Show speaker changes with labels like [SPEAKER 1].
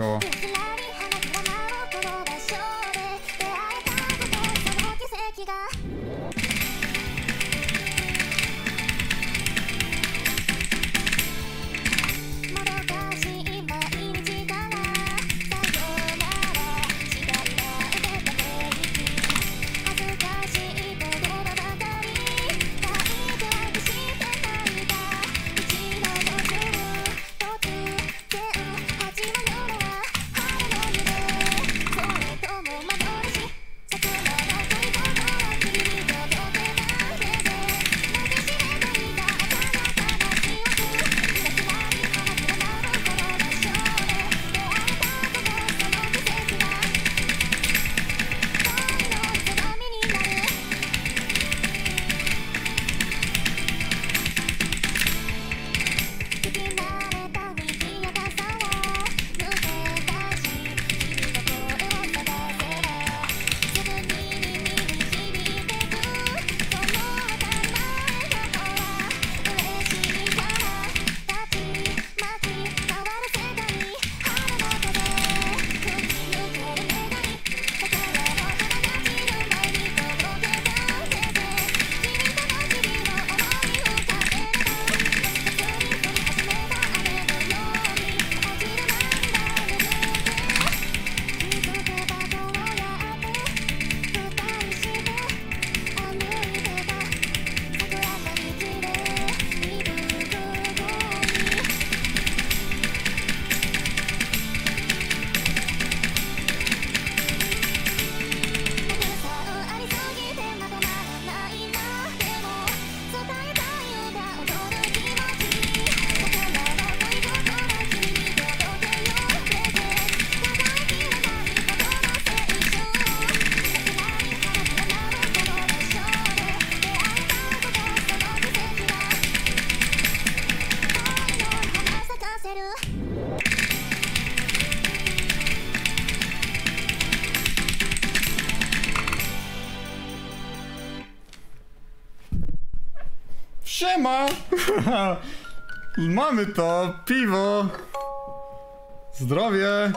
[SPEAKER 1] go.
[SPEAKER 2] Siema! Mamy to, piwo! Zdrowie!